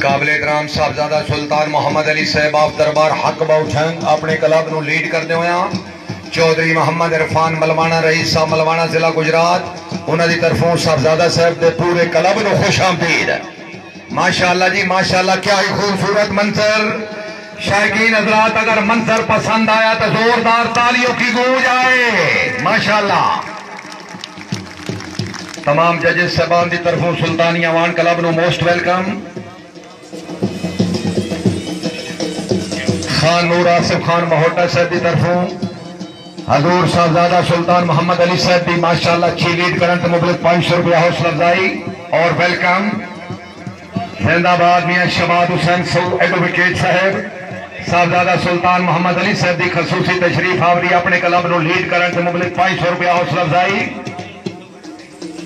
काबिल एहतराम साहबजादा सुल्तान मोहम्मद अली साहब आप दरबार हक बहु अपने क्लब ਨੂੰ ਲੀਡ ਕਰਦੇ ਹੋਇਆ ਚੌਧਰੀ ਮੁਹੰਮਦ ਇਰਫਾਨ ਮਲਵਾਣਾ ਰਈਸ ਸਾਹਿਬ ਮਲਵਾਣਾ ਜ਼ਿਲ੍ਹਾ ਗੁਜਰਾਤ ਉਹਨਾਂ ਦੀ ਤਰਫੋਂ ਸਾਹਿਬਜ਼ਾਦਾ ਸਾਹਿਬ ਦੇ ਪੂਰੇ ਕਲਬ ਨੂੰ ਖੁਸ਼ ਆਮਦੀਦ माशाल्लाह जी माशाल्लाह क्या ही खूबसूरत मंजर शायकीन हजरात अगर मंजर पसंद आया तो जोरदार तालियों की गूंज आए माशाल्लाह तमाम जजेस साहबान की तरफों सुल्तानी अवान क्लब नु मोस्ट वेलकम खान नूर आसिफ खान महोटा साहब की तरफों, हजूर साहबजादा सुल्तान मोहम्मद अली साहब की माशाला अच्छी लीड करन मुबलिक पाँच सौ रुपया हौसला अफजाई और वेलकम जिंदाबाद मियाँ शबाद हुसैन एडवोकेट साहब, साहबजादा सुल्तान मोहम्मद अली साहब की खसूसी तशरीफ़ आवरी अपने क्लब को लीड करन मुबलिक पाँच सौ रुपया हौसला अफजाई।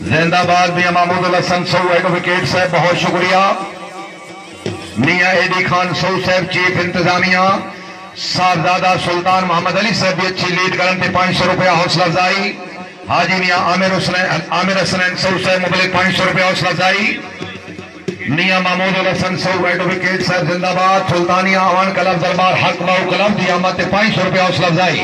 जिंदाबाद मियाँ महमूद हसन सऊ एडवोकेट साहब, बहुत शुक्रिया। मियाँ एडी खान सो साहब चीफ इंतजामिया, साहबजादा सुल्तान मोहम्मद अली साहब भी अच्छी लीड करन ते 500 रुपया हौसला अफजाई। हाजी मियाँ आमिर हुसैन, आमिर हसनैन सो साहब मुबलिक 500 रुपया हौसला अफजाई। मियाँ महमूद उल हसन सो एडवोकेट साहब जिंदाबाद, सुल्तानिया अवान क्लब दरबार हक बाऊ क्लब दी आमद पाँच सौ रुपया हौसला अफजाई।